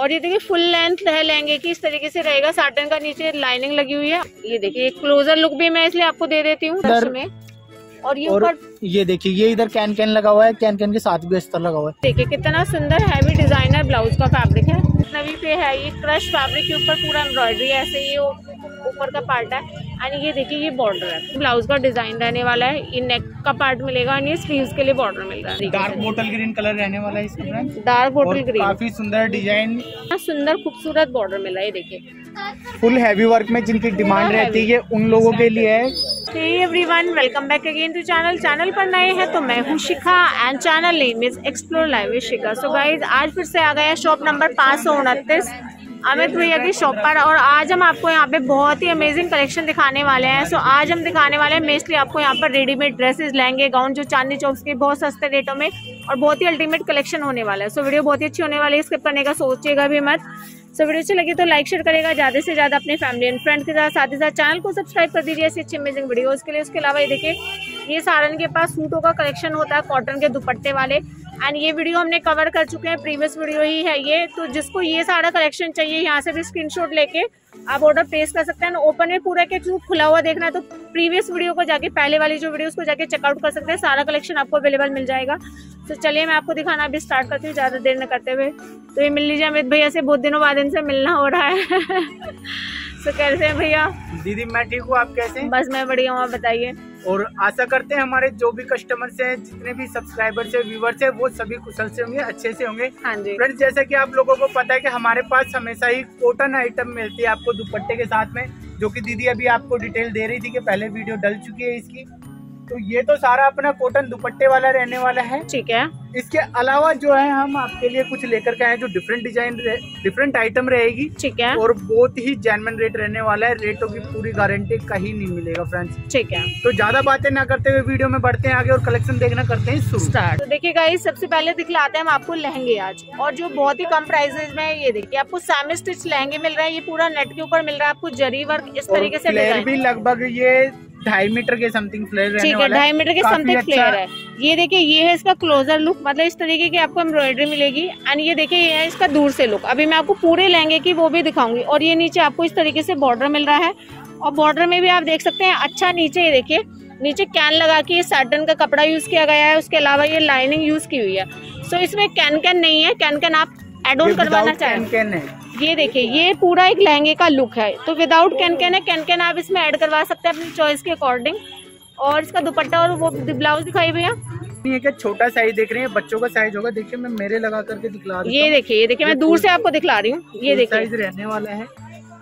और ये देखिए फुल लेंथ है लहंगे की इस तरीके से रहेगा। साटन का नीचे लाइनिंग लगी हुई है। ये देखिए क्लोजर लुक भी मैं इसलिए आपको दे देती हूँ में। और ये और ये देखिए ये इधर कैन कैन लगा हुआ है। कैन कैन के साथ भी अस्तर लगा हुआ है। देखिए कितना सुंदर हैवी डिज़ाइनर ब्लाउज का फैब्रिक है। नवी पे है ये क्रश फैब्रिक के ऊपर पूरा एम्ब्रॉयडरी ऐसे ये ऊपर का पार्ट है। एंड ये देखिए ये बॉर्डर है। ब्लाउज का डिज़ाइन रहने वाला है। ये नेक का पार्ट मिलेगा एंड ये स्लीव्स के लिए बॉर्डर मिल रहा है। डार्क बोटल ग्रीन कलर रहने वाला है इसका डार्क बोटल ग्रीन काफ़ी सुंदर डिज़ाइन सुंदर खूबसूरत बॉर्डर मिल रहा है देखिए। फुल हैवी वर्क में जिनकी डिमांड रहती है उन लोगों के लिए है। Everyone welcome back again to channel channel पर नए हैं तो मैं हूँ Shikha. And channel name is explore live Shikha so guys आज फिर से आ गया शॉप नंबर पाँच सौ उनतीस। अमित भैया की शॉप पर। और आज हम आपको यहाँ पे बहुत ही अमेजिंग कलेक्शन दिखाने वाले हैं। सो आज हम दिखाने वाले हैं मेस्टली आपको यहाँ पर रेडीमेड ड्रेसेस लहंगे गाउन जो चांदी चौक के बहुत सस्ते रेटों में और बहुत ही अल्टीमेट कलेक्शन होने वाला है। सो वीडियो बहुत ही अच्छी होने वाली है स्किप करने का सोचिएगा भी मत। सो वीडियो अच्छी लगी तो लाइक शेयर करेगा, ज़्यादा से ज़्यादा अपने फैमिली एंड फ्रेंड के साथ। साथ ही साथ चैनल को सब्सक्राइब कर दीजिए ऐसी अच्छी अमेजिंग वीडियोज़ के लिए। उसके अलावा ये देखिए, ये सारन के पास सूटों का कलेक्शन होता है कॉटन के दुपट्टे वाले। एंड ये वीडियो हमने कवर कर चुके हैं प्रीवियस वीडियो ही है ये। तो जिसको ये सारा कलेक्शन चाहिए यहाँ से भी स्क्रीनशॉट लेके आप ऑर्डर प्लेस कर सकते हैं। ओपन में पूरा के थ्रू खुला हुआ देखना है तो प्रीवियस वीडियो को जाके पहले वाली जो वीडियो उसको जाके चेकआउट कर सकते हैं। सारा कलेक्शन आपको अवेलेबल मिल जाएगा। तो चलिए मैं आपको दिखाना अभी स्टार्ट करती हूँ ज़्यादा देर न करते हुए। तो ये मिल लीजिए अमित भैया से बहुत दिनों बाद इनसे मिलना हो रहा है। तो कैसे हैं भैया? दीदी मैं ठीक हूँ आप कैसे बस मैं बढ़िया हूँ आप बताइए। और आशा करते हैं हमारे जो भी कस्टमर्स हैं जितने भी सब्सक्राइबर्स हैं व्यूवर्स हैं वो सभी कुशल से होंगे अच्छे से होंगे। हाँ जी। फ्रेंड्स जैसा कि आप लोगों को पता है कि हमारे पास हमेशा ही कॉटन आइटम मिलती है आपको दुपट्टे के साथ में जो कि दीदी अभी आपको डिटेल दे रही थी कि पहले वीडियो डल चुकी है इसकी। तो ये तो सारा अपना कॉटन दुपट्टे वाला रहने वाला है। ठीक है। इसके अलावा जो है हम आपके लिए कुछ लेकर के आए जो डिफरेंट डिज़ाइन डिफरेंट आइटम रहेगी। ठीक है। और बहुत ही जेनवन रेट रहने वाला है। रेटों की पूरी गारंटी कहीं नहीं मिलेगा फ्रेंड्स ठीक है। तो ज़्यादा बातें ना करते हुए वीडियो में बढ़ते हैं आगे और कलेक्शन देखना करते हैं स्टार्ट तो देखिए गाइस सबसे पहले दिखलाते हैं हम आपको लहंगे आज। और जो बहुत ही कम प्राइसेज में ये देखिए आपको सेमी स्टिच लहंगे मिल रहे हैं। ये पूरा नेट के ऊपर मिल रहा है आपको जरी वर्क इस तरीके से भी लगभग ये ढाई मीटर के समथिंग फ्लेयर ठीक है ढाई मीटर के समथिंग अच्छा फ्लेयर है। ये देखिए ये है इसका क्लोजर लुक मतलब इस तरीके की आपको एम्ब्रॉयडरी मिलेगी। एंड ये देखिए ये है इसका दूर से लुक अभी मैं आपको पूरे लहंगे की वो भी दिखाऊँगी। और ये नीचे आपको इस तरीके से बॉर्डर मिल रहा है। और बॉर्डर में भी आप देख सकते हैं अच्छा नीचे ये देखिए नीचे कैन लगा के सैटन का कपड़ा यूज़ किया गया है। उसके अलावा ये लाइनिंग यूज़ की हुई है। सो इसमें कैन कैन नहीं है। कैन कैन आप एड ऑन करवाना चाहें। ये देखिए ये पूरा एक लहंगे का लुक है। तो विदाउट कैन कैन है कैन कैन आप इसमें ऐड करवा सकते हैं अपनी चॉइस के अकॉर्डिंग और इसका दुपट्टा और वो ब्लाउज दिखाई भैया। ये छोटा साइज़ देख रहे हैं? बच्चों का साइज़ होगा। देखिए मैं मेरे लगा करके दिखला रही ये देखिए ये देखिए मैं दूर से आपको दिखला रही हूँ। ये देखिए। साइज़ रहने वाला है।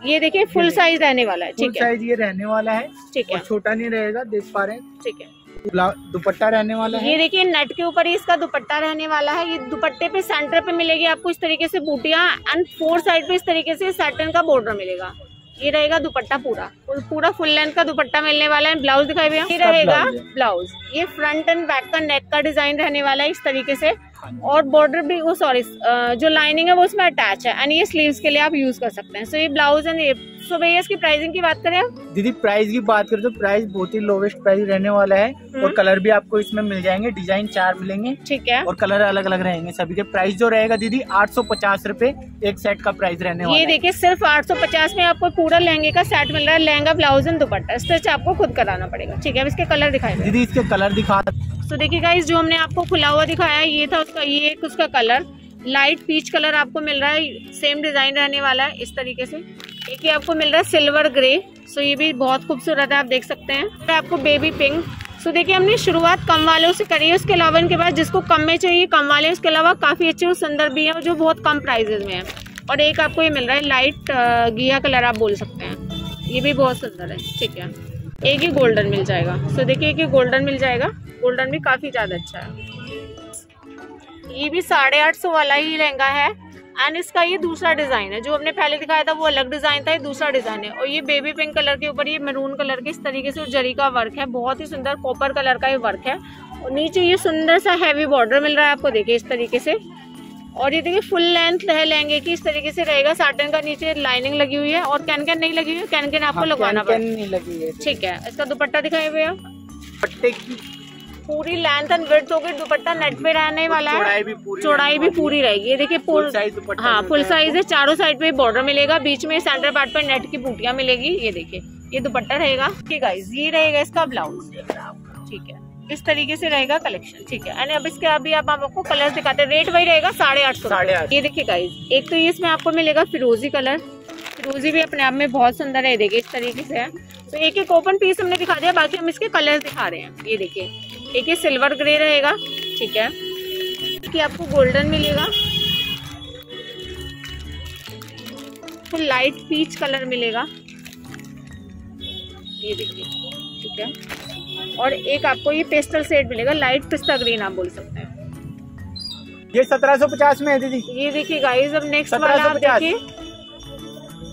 ये देखिए फुल साइज़ रहने वाला है ठीक है। साइज़ ये रहने वाला है। ठीक है। छोटा नहीं रहेगा देख पा रहे हैं। ठीक है। दुपट्टा रहने वाला है? ये देखिए नेट के ऊपर ही इसका दुपट्टा रहने वाला है। ये दुपट्टे पे सेंटर पे मिलेगी आपको इस तरीके से बूटियाँ एंड फोर साइड पे इस तरीके से सैटन का बॉर्डर मिलेगा। ये रहेगा दुपट्टा पूरा। पूरा फुल लेंथ का दुपट्टा मिलने वाला है। ब्लाउज दिखाई भैया? ये रहेगा ब्लाउज। ये फ्रंट एंड बैक का नेक का डिज़ाइन रहने वाला है इस तरीके से। और बॉर्डर भी वो सॉरी जो लाइनिंग है वो उसमें अटैच है। एंड ये स्लीव्स के लिए आप यूज़ कर सकते हैं। सो ये ब्लाउज एंड ये सो भैया इसकी प्राइसिंग की बात करें दीदी प्राइस की बात करें तो प्राइस बहुत ही लोवेस्ट प्राइस रहने वाला है हम्म। और कलर भी आपको इसमें मिल जाएँगे डिज़ाइन चार मिलेंगे। ठीक है। और कलर अलग अलग रहेंगे सभी के प्राइस जो रहेगा दीदी आठ सौ पचास रूपए एक सेट का प्राइस रहने वाला ये देखिए सिर्फ़ आठ सौ पचास में आपको पूरा लहंगे का सेट मिल रहा है lehenga blouse and dupatta. Stitch आपको खुद कराना पड़ेगा। ठीक है इसके कलर दिखाई दीदी इसके कलर दिखा तो देखिए गाइस जो हमने आपको खुला हुआ दिखाया ये था उसका ये एक उसका कलर लाइट पीच कलर आपको मिल रहा है सेम डिज़ाइन रहने वाला है इस तरीके से। एक ही आपको मिल रहा है सिल्वर ग्रे सो ये भी बहुत खूबसूरत है, आप देख सकते हैं। तो आपको बेबी पिंक सो देखिए, हमने शुरुआत कम वालों से करी है, उसके अलावा इनके बाद जिसको कम में चाहिए, कम वाले, उसके अलावा काफ़ी अच्छे और सुंदर भी है जो बहुत कम प्राइजेज में है। और एक आपको ये मिल रहा है लाइट गिया कलर आप बोल सकते हैं। ये भी बहुत सुंदर है, ठीक है। एक ही गोल्डन मिल जाएगा। सो देखिए, एक ही गोल्डन मिल जाएगा। गोल्डन भी काफ़ी ज़्यादा अच्छा है। ये भी साढ़े आठ सौ वाला ही लहंगा है। एंड इसका ये दूसरा डिज़ाइन है जो हमने पहले दिखाया था वो अलग डिज़ाइन था ये दूसरा डिज़ाइन है। और ये बेबी पिंक कलर के ऊपर ये मरून कलर के इस तरीके से जरी का वर्क है। बहुत ही सुंदर कॉपर कलर का ये वर्क है। और नीचे ये सुंदर सा हैवी बॉर्डर मिल रहा है आपको देखिए इस तरीके से। और ये देखिए फुल लेंथ है लहंगे की इस तरीके से रहेगा। साटन का नीचे लाइनिंग लगी हुई है। और कैन कैन नहीं लगी हुई है कैन कैन आपको हाँ, लगवाना पड़ेगा। ठीक है। इसका दुपट्टा दिखाए भैया। दुपट्टे की पूरी लेंथ एंड विड्थ होगी दुपट्टा नेट पे रहने वाला है। चौड़ाई भी पूरी चौड़ाई भी पूरी रहेगी। ये देखिए फुल फुल साइज़ हाँ फुल साइज़ है चारों साइड पे बॉर्डर मिलेगा बीच में सेंटर पार्ट पर नेट की बूटियाँ मिलेगी। ये देखिए ये दुपट्टा रहेगा। ठीक है ये रहेगा इसका ब्लाउज ठीक है इस तरीके से रहेगा कलेक्शन ठीक है एंड अब इसके अभी आप आपको कलर दिखाते हैं। रेट वही रहेगा साढ़े आठ सौ। ये देखिए गाइज़ एक तो ये इसमें आपको मिलेगा फिरोजी कलर फिरोजी भी अपने आप में बहुत सुंदर है देखिए इस तरीके से है। तो एक एक ओपन पीस हमने दिखा दिया बाकी हम इसके कलर दिखा रहे हैं। ये देखिए एक ये सिल्वर ग्रे रहेगा ठीक है। कि आपको गोल्डन मिलेगा। फुल लाइट पीच कलर मिलेगा। ये देखिए ठीक है। और एक आपको ये पेस्टल सेट मिलेगा लाइट पिस्ता ग्रीन आप बोल सकते हैं। ये सत्रह सौ पचास में है दीदी। ये देखिए गाइस अब नेक्स्ट वाला आप देखिए।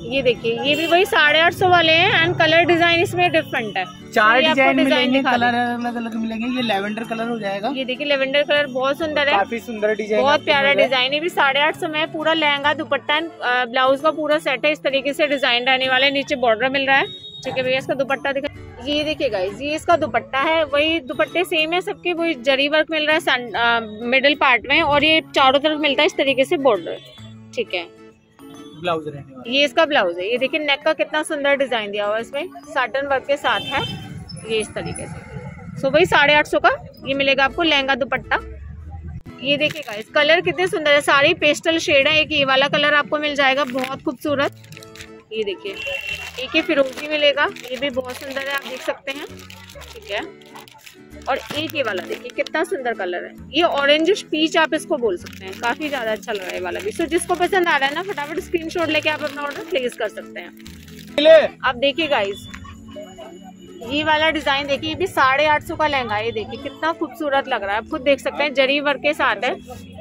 ये देखिए ये भी वही साढ़े आठ सौ वाले हैं एंड कलर डिज़ाइन इसमें डिफरेंट है। चार डिज़ाइन मिलेंगे कलर अलग अलग मिलेंगे ये लेवेंडर कलर हो जाएगा। ये देखिए लेवेंडर कलर बहुत सुंदर है। काफ़ी सुंदर डिज़ाइन बहुत प्यारा डिज़ाइन है। भी साढ़े आठ सौ में पूरा लहंगा दुपट्टा ब्लाउज का पूरा सेट है। इस तरीके से डिज़ाइन रहने वाला है। नीचे बॉर्डर मिल रहा है। ठीक है भैया इसका दुपट्टा दिखा ये देखिए गाइस ये इसका दुपट्टा है। वही दुपट्टे सेम है सबके। वही जरी वर्क मिल रहा है मिडिल पार्ट में। और ये चारों तरफ़ मिलता है इस तरीके से बॉर्डर ठीक है। ब्लाउज रहने वाला। ये इसका ब्लाउज है। ये देखिए नेक का कितना सुंदर डिज़ाइन दिया हुआ है इसमें। साटन वर्क के साथ है। ये इस तरीके से। सो वही साढ़े आठ सौ का ये मिलेगा आपको लहंगा दुपट्टा। ये देखिएगा इस कलर कितने सुंदर है। सारी पेस्टल शेड है एक ये वाला कलर आपको मिल जाएगा बहुत खूबसूरत। ये देखिए एक ये फिरोजी मिलेगा ये भी बहुत सुंदर है आप देख सकते हैं। ठीक है। और एक ये वाला देखिए कितना सुंदर कलर है। ये ऑरेंज पीच आप इसको बोल सकते हैं काफ़ी ज़्यादा अच्छा लग रहा है वाला भी। सो जिसको पसंद आ रहा है ना फटाफट स्क्रीनशॉट लेके आप अपना ऑर्डर प्लेस कर सकते हैं। आप देखिए गाइस ये वाला डिज़ाइन देखिए ये भी साढ़े आठ सौ का लहंगा ये देखिए कितना खूबसूरत लग रहा है। आप खुद देख सकते हैं जरी वर्क के साथ है।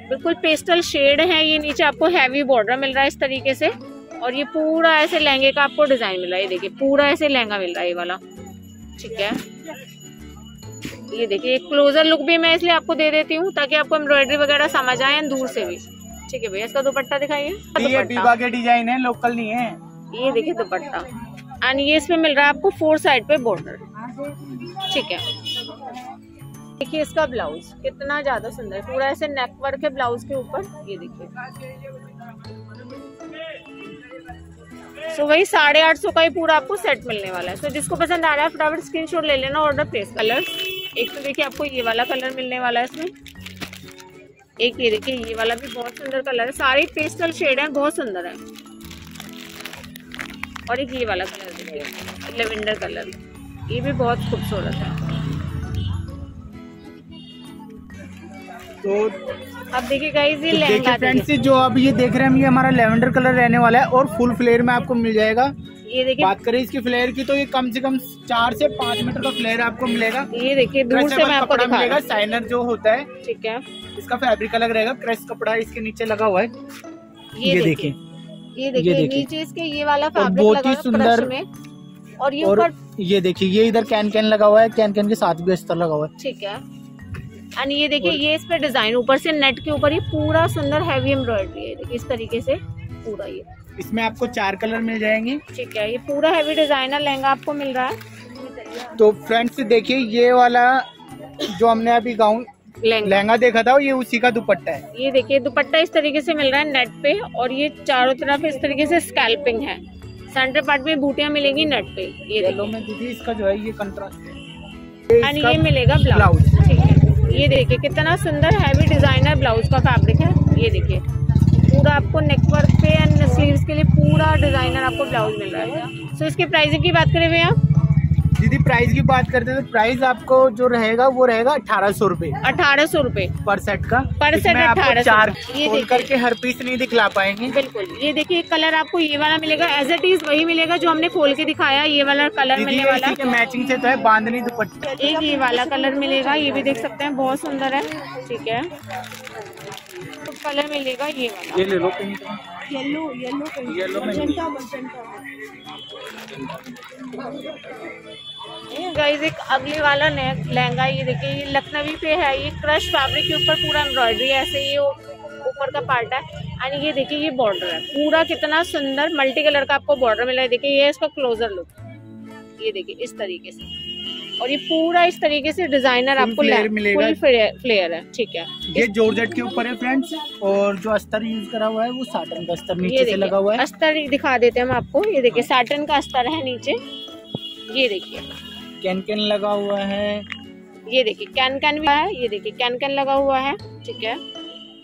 बिल्कुल पेस्टल शेड है ये नीचे आपको हैवी बॉर्डर मिल रहा है इस तरीके से। और ये पूरा ऐसे लहंगे का आपको डिज़ाइन मिल रहा है ये देखिए पूरा ऐसे लहंगा मिल रहा है ये वाला। ठीक है। ये देखिए एक क्लोजर लुक भी मैं इसलिए आपको दे देती हूँ ताकि आपको एम्ब्रॉयडरी वगैरह समझ आए दूर से भी। ठीक है भैया इसका दुपट्टा दिखाइए। ये दुपट्टा। के डिज़ाइन है लोकल नहीं है। ये देखिए दुपट्टा। एंड ये इसमें मिल रहा है आपको फोर साइड पे बॉर्डर ठीक है। देखिए इसका ब्लाउज कितना ज़्यादा सुंदर पूरा ऐसे नेक वर्क है ब्लाउज के ऊपर। ये देखिए। सो वही साढ़े आठ सौ का ही पूरा आपको सेट मिलने वाला है। सो जिसको पसंद आ रहा है, फटाफट स्क्रीनशॉट ले लेना ऑर्डर प्लेस कलर एक तो देखिए आपको ये वाला कलर मिलने वाला है इसमें। एक ये देखिए, ये वाला भी बहुत सुंदर कलर है। सारे पेस्टल शेड है, बहुत सुंदर है। और एक ये वाला कलर लेवेंडर कलर। ये भी बहुत खूबसूरत है। तो अब देखिए गाइस ये तो लहंगा फ्रेंड्स जो अब ये देख रहे हैं ये हमारा लेवेंडर कलर रहने वाला है और फुल फ्लेयर में आपको मिल जाएगा। ये देखिए। बात करें इसकी फ्लेयर की तो ये कम से कम चार से पाँच मीटर का फ्लेयर आपको मिलेगा। ये देखिए दूर से मैं आपको मिलेगा साइनर जो होता है ठीक है। इसका फैब्रिक अलग रहेगा क्रेस कपड़ा इसके नीचे लगा हुआ है। ये देखिए। ये देखिए नीचे इसके ये वाला फैब्रिक बहुत लगा ही है सुंदर- में। और ये ऊपर ये देखिए ये इधर कैन कैन लगा हुआ है कैन कैन के साथ भी अस्तर लगा हुआ है। ठीक है। एंड ये देखिए ये इस पे डिज़ाइन ऊपर से नेट के ऊपर ये पूरा सुंदर हैवी एम्ब्रॉयडरी है। देखिए इस तरीके से पूरा ये। इसमें आपको चार कलर मिल जाएँगे। ठीक है ये पूरा हैवी डिज़ाइनर लहंगा आपको मिल रहा है। तो फ्रेंड्स देखिए ये वाला जो हमने अभी गाउन लहंगा। देखा था ये उसी का दुपट्टा है। ये देखिए दुपट्टा इस तरीके से मिल रहा है नेट पे और ये चारों तरफ़ इस तरीके से स्कैल्पिंग है। सेंटर पार्ट में बूटियाँ मिलेगी नेट पे ये येलो में दीदी इसका जो है ये कंट्रास्ट है। एंड ये मिलेगा ब्लाउज ब्लाउज। ठीक है। ये देखिए कितना सुंदर हैवी डिज़ाइनर ब्लाउज का फैब्रिक है। ये देखिए पूरा आपको नेक वर्क पे एंड स्लीव्स के लिए पूरा डिज़ाइनर आपको ब्लाउज मिल रहा है। सो इसके प्राइसिंग की बात करें भैया? दीदी प्राइस की बात करते हैं तो प्राइस आपको जो रहेगा वो रहेगा अठारह सौ रूपए। अठारह सौ रूपए। पर सेट का। पर सेट आपको 1800 चार ये करके हर पीस नहीं दिखला पाएँगे। बिल्कुल। ये देखिए कलर आपको ये वाला मिलेगा। एज इट इज़ वही मिलेगा जो हमने खोल के दिखाया। ये वाला कलर मिलने वाला। मैचिंग से तो है बांधनी दुपट्टे। एक ये वाला कलर मिलेगा। ये भी देख सकते हैं बहुत सुंदर है। ठीक है। तो कलर मिलेगा ये वाला। ये ले लो पिंक येलो येलो येलो में गाइस एक अगले वाला लहंगा ये देखिए ये लखनवी पे है ये क्रश फैब्रिक के ऊपर पूरा एम्ब्रॉयडरी ऐसे ये ऊपर का पार्ट है। एंड ये देखिए ये बॉर्डर है। पूरा कितना सुंदर मल्टी कलर का आपको बॉर्डर मिला है। देखिए ये इसका क्लोजर लुक ये देखिए इस तरीके से। और ये पूरा इस तरीके से डिज़ाइनर आपको फुल फ्लेयर है। ठीक है। ये जॉर्जेट के ऊपर है फ्रेंड्स और जो अस्तर यूज़ करा हुआ है वो साटन का अस्तर नीचे से लगा हुआ है। अस्तर दिखा देते हैं हम आपको। ये देखिए साटन का अस्तर है नीचे। ये देखिए। कैन कैन लगा हुआ है। ये देखिए कैन कैन भी है, ये देखिए कैन कैन लगा हुआ है, ठीक है।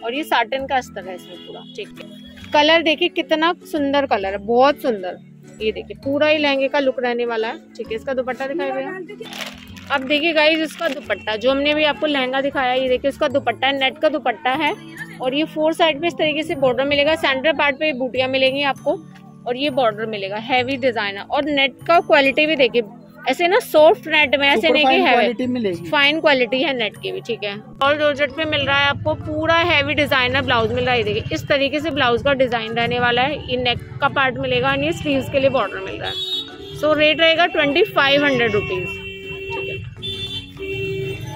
और ये साटन का अस्तर है इसमें पूरा, ठीक है। कलर देखिए, कितना सुंदर कलर है, बहुत सुंदर। ये देखिए, पूरा ही लहंगे का लुक रहने वाला है, ठीक है। इसका दुपट्टा दिखाई भैया। अब देखिए गाइस इसका दुपट्टा, जो हमने भी आपको लहंगा दिखाया, ये देखिए, इसका दुपट्टा नेट का दुपट्टा है। और ये फोर साइड पे इस तरीके से बॉर्डर मिलेगा सेंटर पार्ट पे बूटियाँ मिलेंगी आपको। और ये बॉर्डर मिलेगा हैवी डिज़ाइन है और नेट का क्वालिटी भी देखिए ऐसे ना सॉफ्ट नेट में ऐसे नहीं कि हैवी फाइन क्वालिटी है नेट की भी ठीक है। और जॉर्जेट पे मिल रहा है आपको पूरा हैवी डिज़ाइनर ब्लाउज मिल रहा है। देखिए इस तरीके से ब्लाउज का डिज़ाइन रहने वाला है। ये नेक का पार्ट मिलेगा और ये स्लीव्स के लिए बॉर्डर मिल रहा है। सो रेट रहेगा twenty five hundred rupees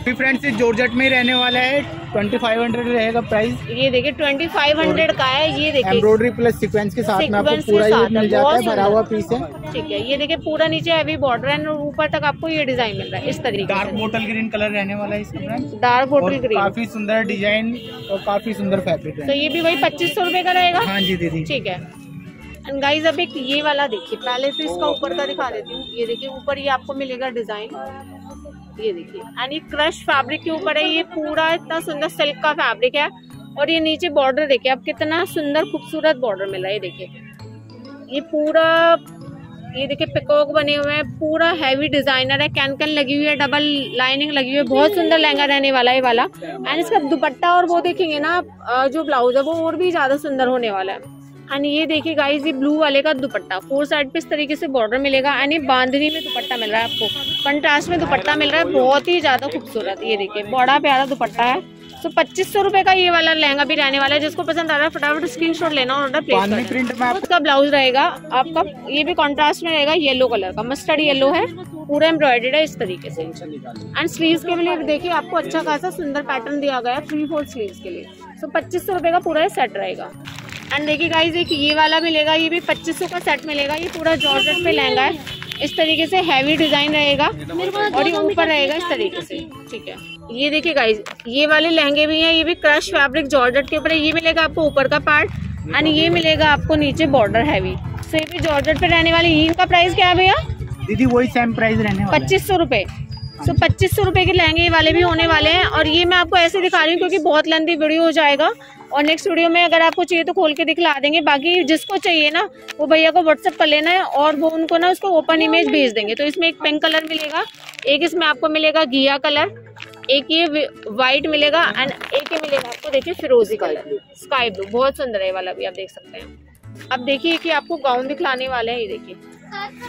friends georgette में रहने वाला है। ट्वेंटी फाइव हंड्रेड रहेगा प्राइस ये देखिए ट्वेंटी फाइव हंड्रेड का है ये देखिए। एम्ब्रॉयडरी प्लस सीक्वेंस के साथ में आपको पूरा ये मिल जाता है भरा हुआ पीस है। ठीक है ये देखिए पूरा नीचे हैवी बॉर्डर है और ऊपर तक आपको ये डिज़ाइन मिल रहा है इस तरीके डार्क बोटल ग्रीन कलर रहने वाला है इसका डार्क बोटल ग्रीन काफ़ी सुंदर डिज़ाइन और काफ़ी सुंदर फैब्रिक तो ये भी वही पच्चीस सौ रुपए का रहेगा? हाँ जी दीदी। ठीक है। एंड गाइस अब एक ये वाला देखिए पहले तो इसका ऊपर का दिखा देती हूँ। ये देखिए ऊपर ये आपको मिलेगा डिज़ाइन ये देखिए। एंड ये क्रश फैब्रिक के ऊपर है, ये पूरा इतना सुंदर सिल्क का फैब्रिक है और ये नीचे बॉर्डर देखिए अब कितना सुंदर खूबसूरत बॉर्डर मिला ये देखिए। ये पूरा, ये देखिए पिकॉक बने हुए हैं, पूरा हैवी डिज़ाइनर है कैन कैन लगी हुई है डबल लाइनिंग लगी हुई है, बहुत सुंदर लहंगा रहने वाला है वाला। एंड इसका दुपट्टा और वो देखेंगे ना जो ब्लाउज है, वो और भी ज़्यादा सुंदर होने वाला है। एंड ये देखिए गाइस ये ब्लू वाले का दुपट्टा। फोर साइड पे इस तरीके से बॉर्डर मिलेगा एंड ये बांधनी में दुपट्टा मिल रहा है आपको। कंट्रास्ट में दुपट्टा मिल रहा है बहुत ही ज़्यादा खूबसूरत ये देखिए बड़ा प्यारा दुपट्टा है। तो पच्चीस सौ रुपए का ये वाला लहंगा भी रहने वाला है जिसको पसंद आ रहा है फटाफट स्क्रीनशॉट लेना और ऑर्डर प्लेस करना। उसका ब्लाउज रहेगा आपका ये भी कॉन्ट्रास्ट में रहेगा येलो कलर का। मस्टर्ड येलो है पूरा एम्ब्रॉयडेड है इस तरीके से। एंड स्लीव्स के लिए देखिए आपको अच्छा खासा सुंदर पैटर्न दिया गया है थ्री फोर स्लीव्स के लिए। सो पच्चीस सौ रुपए का पूरा सेट रहेगा। एंड देखिए गाइस एक ये वाला मिलेगा ये भी पच्चीस का सेट मिलेगा ये पूरा जॉर्जेट पे लहंगा है। इस तरीके से हैवी डिज़ाइन रहेगा और ये ऊपर रहेगा इस तरीके से। ठीक है। ये देखिए गाइज़ ये वाले लहंगे भी हैं ये भी क्रश फैब्रिक जॉर्जेट के ऊपर है। ये मिलेगा आपको ऊपर का पार्ट एंड ये मिलेगा आपको नीचे बॉर्डर हैवी सो ये भी जॉर्जेट पे रहने वाली। ये का प्राइस क्या है भैया? दीदी वही सेम प्राइस रहने पच्चीस सौ रुपए सो पच्चीस सौ रुपए के लहंगे वाले भी होने वाले हैं। और ये मैं आपको ऐसे दिखा रही हूँ क्योंकि बहुत लेंथी वीडियो हो जाएगा। और नेक्स्ट वीडियो में अगर आपको चाहिए तो खोल के दिखला देंगे। बाकी जिसको चाहिए ना वो भैया को व्हाट्सअप कर लेना है और वो उनको ना उसको ओपन इमेज भेज देंगे। तो इसमें एक पिंक कलर मिलेगा एक इसमें आपको मिलेगा घिया कलर एक ये व्हाइट मिलेगा एंड एक ये मिलेगा आपको देखिए फिरोजी कलर स्काई ब्लू बहुत सुंदर है वाला भी आप देख सकते हैं। अब देखिए कि आपको गाउन दिखलाने वाले हैं ये देखिए।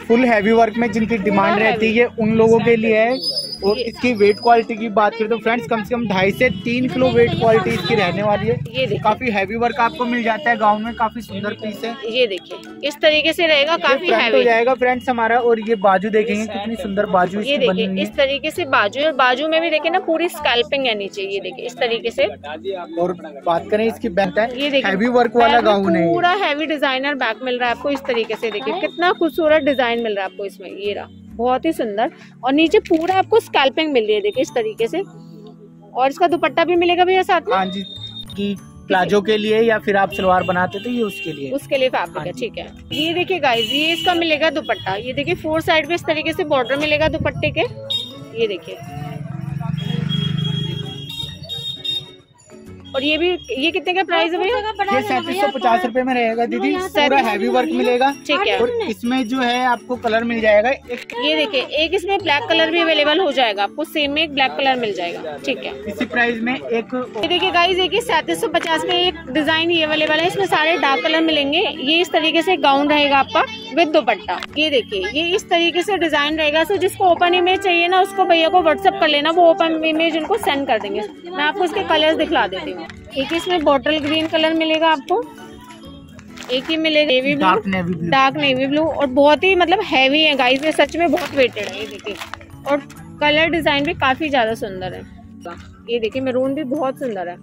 फुल हैवी वर्क में जिनकी डिमांड रहती। है उन लोगों के लिए है। और इसकी वेट क्वालिटी की बात करें तो फ्रेंड्स कम से कम ढाई से तीन किलो वेट क्वालिटी इसकी रहने वाली है। ये देखिए। काफ़ी हैवी वर्क आपको मिल जाता है गाउन में काफ़ी सुंदर पीस है। ये देखिए इस तरीके से रहेगा काफ़ी फ्रंट हो जाएगा फ्रेंड्स हमारा और ये बाजू देखेंगे कितनी सुंदर बाजू ये देखिए इस तरीके से बाजू है और बाजू में भी देखे ना पूरी स्कैल्पिंग है नीचे ये देखिए इस तरीके से। और बात करें इसकी बैक ये देखिए हैवी वर्क वाला गाउन है पूरा हैवी डिज़ाइनर बैक मिल रहा है आपको इस तरीके से देखिए कितना खूबसूरत डिज़ाइन मिल रहा है आपको इसमें ये रहा। बहुत ही सुंदर। और नीचे पूरा आपको स्कैल्पिंग मिल रही है देखिए इस तरीके से। और इसका दुपट्टा भी मिलेगा भैया साथ में? हाँ जी की प्लाजो के लिए या फिर आप सलवार बनाते तो ये उसके लिए। उसके लिए फैब्रिक है ठीक है। ये देखिए गाइस ये इसका मिलेगा दुपट्टा। ये देखिए फोर साइड पे इस तरीके से बॉर्डर मिलेगा दुपट्टे के। ये देखिए। और ये भी ये कितने का प्राइस है भैया? ये सैंतीस सौ पचास रूपए में रहेगा दीदी पूरा हैवी वर्क मिलेगा। ठीक है। और इसमें जो है आपको कलर मिल जाएगा एक ये देखिए एक इसमें ब्लैक कलर भी अवेलेबल हो जाएगा आपको सेम में एक ब्लैक कलर मिल जाएगा। ठीक है। इसी प्राइस में एक ये देखिए गाइस देखिए सैंतीस सौ पचास में एक डिज़ाइन ये अवेलेबल है इसमें सारे डार्क कलर मिलेंगे। ये इस तरीके से गाउन रहेगा आपका विद दुपट्टा। ये देखिए ये इस तरीके से डिज़ाइन रहेगा सो जिसको ओपन इमेज चाहिए ना उसको भैया को व्हाट्सअप कर लेना वो ओपन इमेज उनको सेंड कर देंगे। मैं आपको इसके कलर्स दिखला देती हूँ। एक इसमें बॉटल ग्रीन कलर मिलेगा आपको? एक ही मिलेगा। Navy dark blue navy blue dark navy blue और बहुत ही मतलब हैवी है गाइस ये सच में बहुत वेटेड है ये देखिए। और कलर डिज़ाइन भी काफ़ी ज़्यादा सुंदर है। ये देखिए मेरून भी बहुत सुंदर है।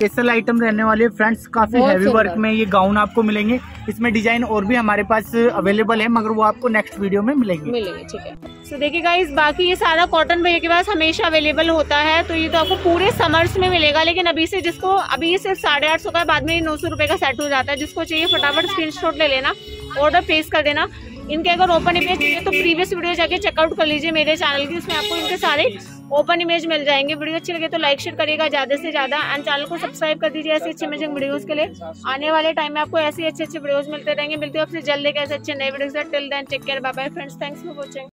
केसल आइटम रहने वाले फ्रेंड्स काफ़ी हैवी वर्क में ये गाउन आपको मिलेंगे। इसमें डिज़ाइन और भी हमारे पास अवेलेबल है मगर वो आपको नेक्स्ट वीडियो में मिलेंगे। मिलेंगे ठीक है। सो so, देखिए गाइस बाकी ये सारा कॉटन भैया के पास हमेशा अवेलेबल होता है तो ये तो आपको पूरे समर्स में मिलेगा लेकिन अभी से जिसको अभी ये सिर्फ़ साढ़े आठ सौ का है बाद में ये नौ सौ रुपए का सेट हो जाता है। जिसको चाहिए फटाफट स्क्रीनशॉट ले लेना ऑर्डर प्लेस कर देना। इनके अगर ओपन इमेज चाहिए तो प्रीवियस वीडियो जाके चेकआउट कर लीजिए मेरे चैनल की उसमें आपको इनके सारे ओपन इमेज मिल जाएँगे। वीडियो अच्छी लगे तो लाइक शेयर करिएगा, ज़्यादा से ज़्यादा। एंड चैनल को सब्सक्राइब कर दीजिए ऐसी अच्छी अमेजिंग वीडियोस के लिए। आने वाले टाइम में आपको ऐसे अच्छे अच्छे वीडियोज़ मिलते रहेंगे। मिलते हैं आपसे जल्दी कैसे अच्छे नए video till then take care bye friends thanks for watching